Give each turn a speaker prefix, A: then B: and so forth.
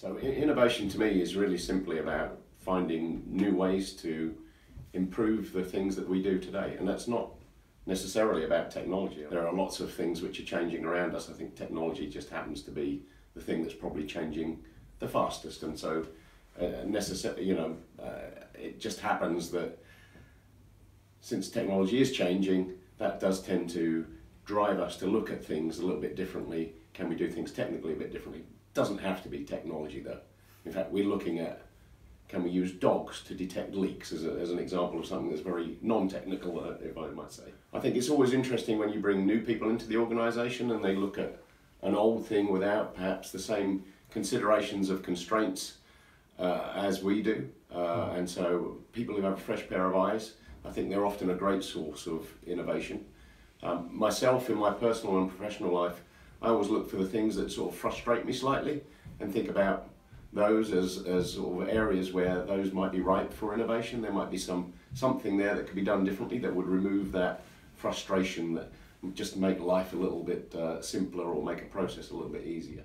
A: So innovation to me is really simply about finding new ways to improve the things that we do today, and that's not necessarily about technology. There are lots of things which are changing around us. I think technology just happens to be the thing that's probably changing the fastest, and so uh, necessarily, you know, uh, it just happens that since technology is changing, that does tend to drive us to look at things a little bit differently. Can we do things technically a bit differently? Doesn't have to be technology though. In fact, we're looking at can we use dogs to detect leaks as, a, as an example of something that's very non-technical, uh, if I might say. I think it's always interesting when you bring new people into the organisation and they look at an old thing without perhaps the same considerations of constraints uh, as we do. Uh, and so people who have a fresh pair of eyes, I think they're often a great source of innovation. Um, myself, in my personal and professional life, I always look for the things that sort of frustrate me slightly and think about those as, as sort of areas where those might be ripe for innovation. There might be some something there that could be done differently that would remove that frustration that just make life a little bit uh, simpler or make a process a little bit easier.